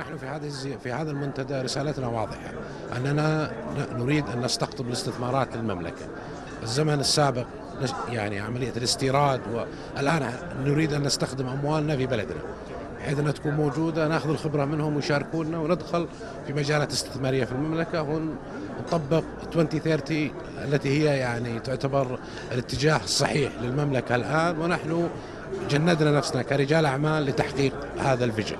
نحن في هذه في هذا المنتدى رسالتنا واضحة أننا نريد أن نستقطب الاستثمارات للمملكه. الزمن السابق يعني عملية الاستيراد والان نريد أن نستخدم أموالنا في بلدنا. بحيث أنها تكون موجودة نأخذ الخبرة منهم ويشاركونا وندخل في مجالات استثمارية في المملكة ونطبق 2030 التي هي يعني تعتبر الاتجاه الصحيح للمملكة الآن ونحن جندنا نفسنا كرجال أعمال لتحقيق هذا الفيجن.